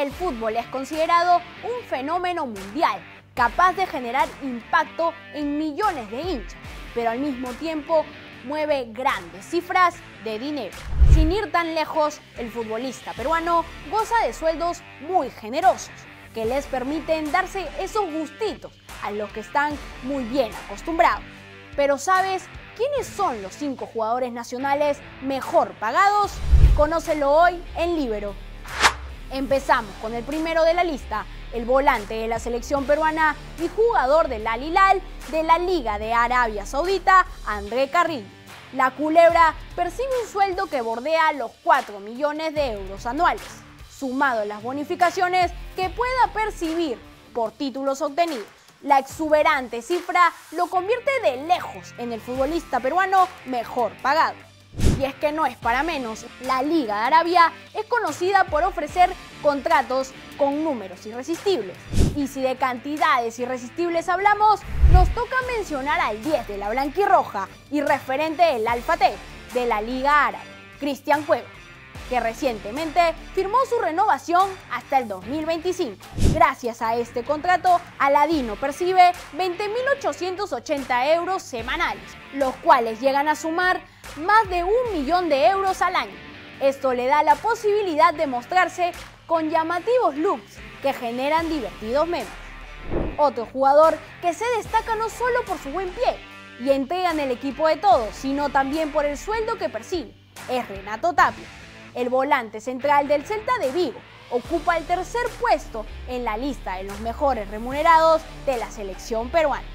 El fútbol es considerado un fenómeno mundial, capaz de generar impacto en millones de hinchas, pero al mismo tiempo mueve grandes cifras de dinero. Sin ir tan lejos, el futbolista peruano goza de sueldos muy generosos, que les permiten darse esos gustitos a los que están muy bien acostumbrados. Pero ¿sabes quiénes son los cinco jugadores nacionales mejor pagados? Conócelo hoy en Libero. Empezamos con el primero de la lista, el volante de la selección peruana y jugador del Al Hilal de la Liga de Arabia Saudita, André Carrillo. La culebra percibe un sueldo que bordea los 4 millones de euros anuales, sumado a las bonificaciones que pueda percibir por títulos obtenidos. La exuberante cifra lo convierte de lejos en el futbolista peruano mejor pagado. Y es que no es para menos, la Liga de Arabia es conocida por ofrecer contratos con números irresistibles. Y si de cantidades irresistibles hablamos, nos toca mencionar al 10 de la blanquirroja y referente del Alfa T de la Liga Árabe, Cristian Cueva, que recientemente firmó su renovación hasta el 2025. Gracias a este contrato, Aladino percibe 20.880 euros semanales, los cuales llegan a sumar más de un millón de euros al año. Esto le da la posibilidad de mostrarse con llamativos looks que generan divertidos memes. Otro jugador que se destaca no solo por su buen pie y entrega en el equipo de todos, sino también por el sueldo que percibe, es Renato Tapia. El volante central del Celta de Vigo ocupa el tercer puesto en la lista de los mejores remunerados de la selección peruana.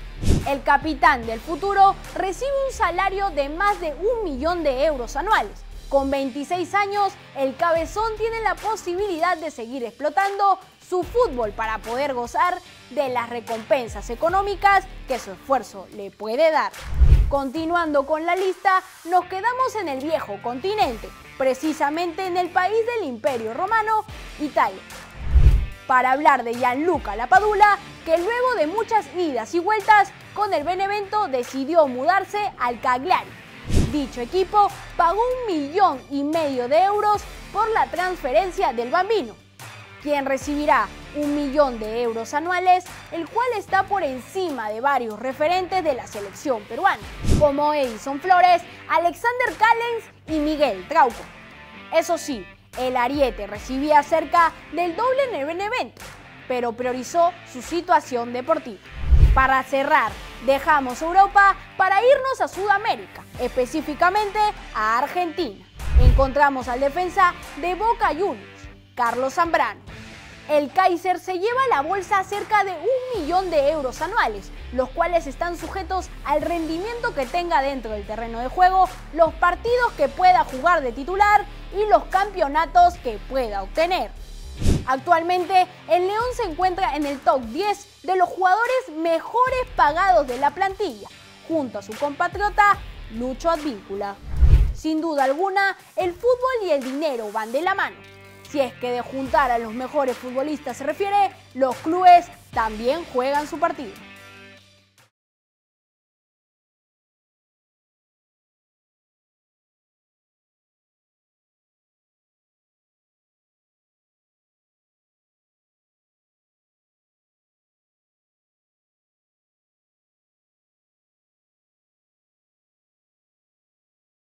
El capitán del futuro recibe un salario de más de un millón de euros anuales. Con 26 años, el cabezón tiene la posibilidad de seguir explotando su fútbol para poder gozar de las recompensas económicas que su esfuerzo le puede dar. Continuando con la lista, nos quedamos en el viejo continente, precisamente en el país del Imperio Romano, Italia para hablar de Gianluca Lapadula, que luego de muchas idas y vueltas con el Benevento decidió mudarse al Cagliari. Dicho equipo pagó un millón y medio de euros por la transferencia del bambino, quien recibirá un millón de euros anuales, el cual está por encima de varios referentes de la selección peruana, como Edison Flores, Alexander Callens y Miguel Trauco. Eso sí, el Ariete recibía cerca del doble en el Benevento, pero priorizó su situación deportiva. Para cerrar, dejamos Europa para irnos a Sudamérica, específicamente a Argentina. Encontramos al defensa de Boca Juniors, Carlos Zambrano. El Kaiser se lleva a la bolsa cerca de un millón de euros anuales, los cuales están sujetos al rendimiento que tenga dentro del terreno de juego, los partidos que pueda jugar de titular y los campeonatos que pueda obtener. Actualmente, el León se encuentra en el top 10 de los jugadores mejores pagados de la plantilla, junto a su compatriota Lucho Advíncula. Sin duda alguna, el fútbol y el dinero van de la mano. Si es que de juntar a los mejores futbolistas se refiere, los clubes también juegan su partido.